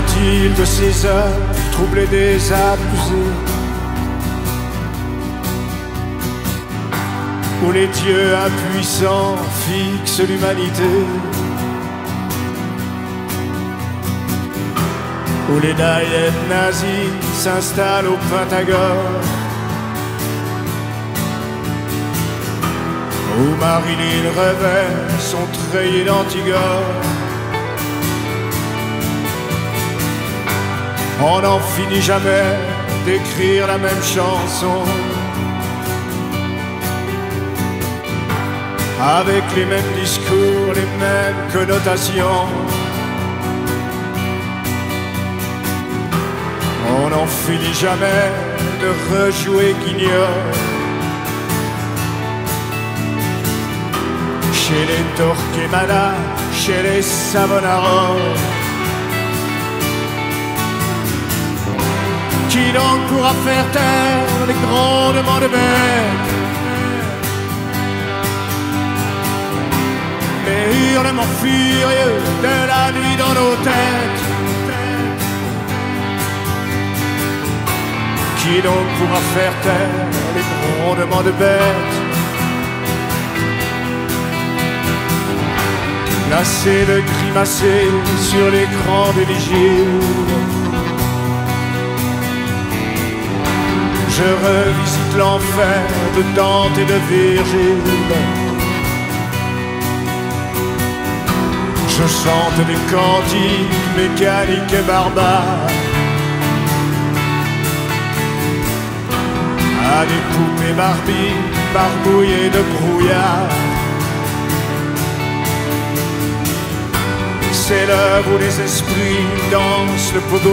fil de ces heures troublées des abusés Où les dieux impuissants fixent l'humanité Où les Diet nazis s'installent au Pentagone Où Marilyn revêt son treillis d'Antigone On n'en finit jamais d'écrire la même chanson. Avec les mêmes discours, les mêmes connotations. On n'en finit jamais de rejouer Guignol Chez les Torquemada, chez les Savonarole Qui donc pourra faire taire les grondements de bêtes. Les hurlements furieux de la nuit dans nos têtes. Qui donc pourra faire taire les grondements de bêtes? Lassé de grimacer sur l'écran des vigiles Je revisite l'enfer de Dante et de Virgile. Je chante des cantiques mécaniques et barbares à des poupées Barbie barbouillées de brouillard. C'est l'heure où les esprits dansent le pogo.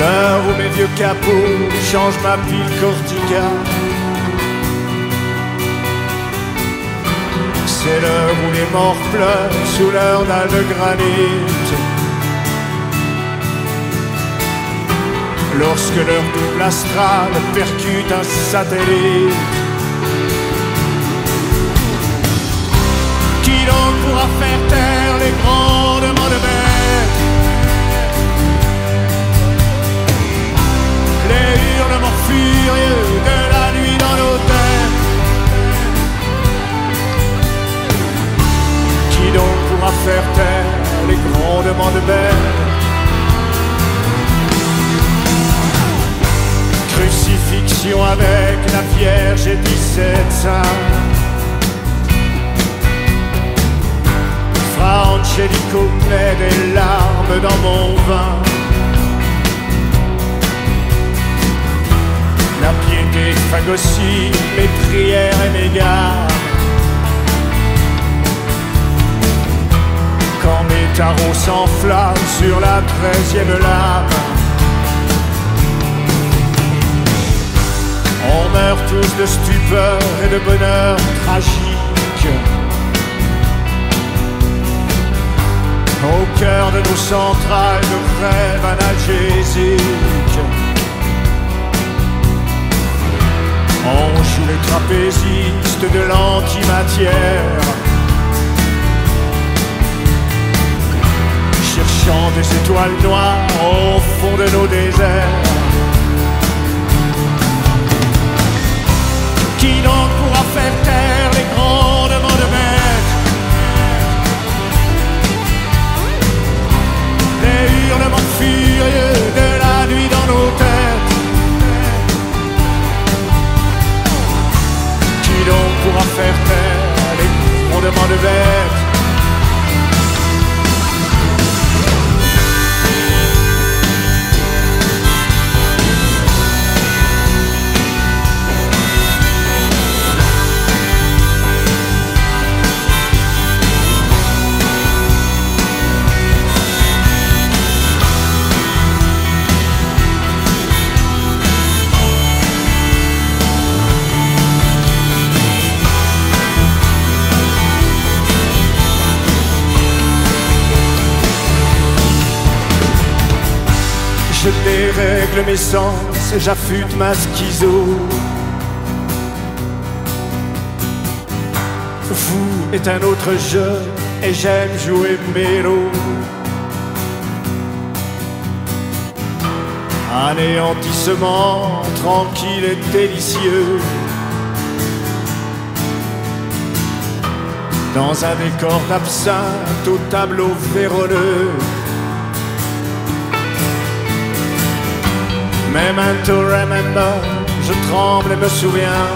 L'heure où mes vieux capots changent ma pile corticale. C'est l'heure où les morts pleurent sous leur dalle de granit. Lorsque leur double astral percute un satellite. Qui donc pourra faire de la nuit dans nos Qui donc pourra faire taire les grondements de bêtes Crucifixion avec la Vierge et 17 saints. Angelico met des larmes dans mon vin La piété phagocyte mes prières et mes gardes Quand mes tarots s'enflamment sur la treizième lame. On meurt tous de stupeur et de bonheur tragique. Au cœur de nos centrales de rêves analgésiques On joue les trapézistes de l'antimatière. Cherchant des étoiles noires au fond de nos déserts dérègle mes sens j'affûte ma schizo. Vous est un autre jeu et j'aime jouer mélo. Anéantissement tranquille et délicieux. Dans un décor d'absinthe au tableau véroleux. Memento remember, je tremble et me souviens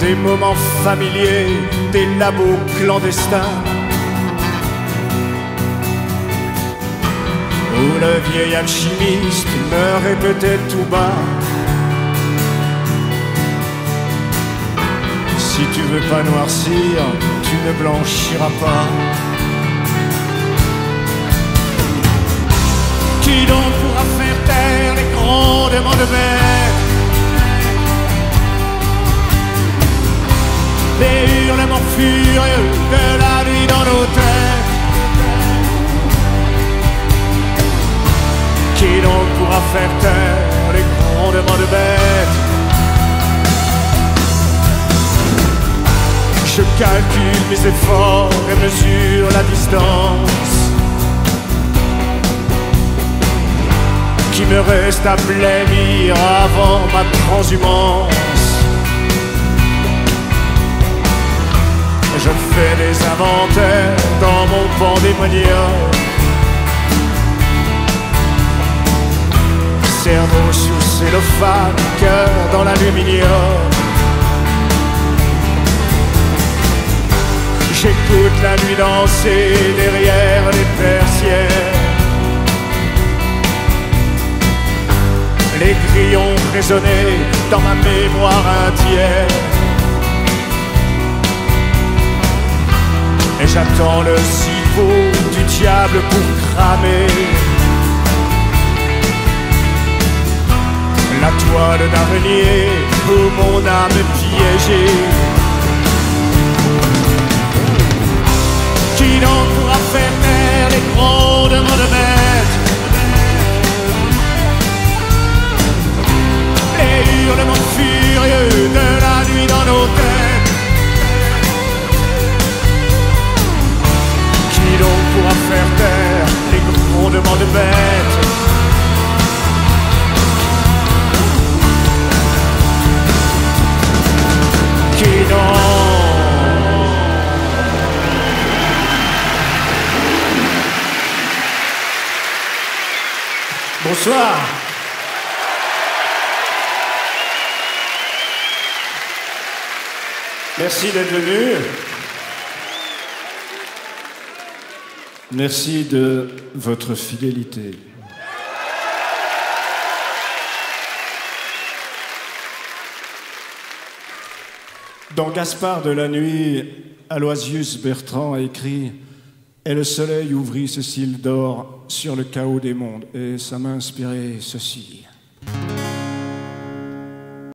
des moments familiers, des labos clandestins. Où le vieil alchimiste me répétait tout bas. Si tu veux pas noircir, tu ne blanchiras pas. Qui donc pourra faire taire les grondements de mer. Les hurlements furieux de la nuit dans nos têtes Qui donc pourra faire taire les grondements de bêtes Je calcule mes efforts et mesure la distance qui me reste à blêmir avant ma transhumance. Je fais des inventaires dans mon pandémonium. Cerveau sous cellophane, cœur dans l'aluminium. J'écoute la nuit danser derrière les persiennes. Les grillons résonnaient dans ma mémoire entière. Et j'attends le civaux du diable pour cramer la toile d'araignée où mon âme piégée. Qui donc pourra faire taire les grondements de bêtes Merci d'être venu. Merci de votre fidélité. Dans Gaspard de la nuit, Aloisius Bertrand a écrit Et le soleil ouvrit ses cils d'or sur le chaos des mondes. Et ça m'a inspiré ceci.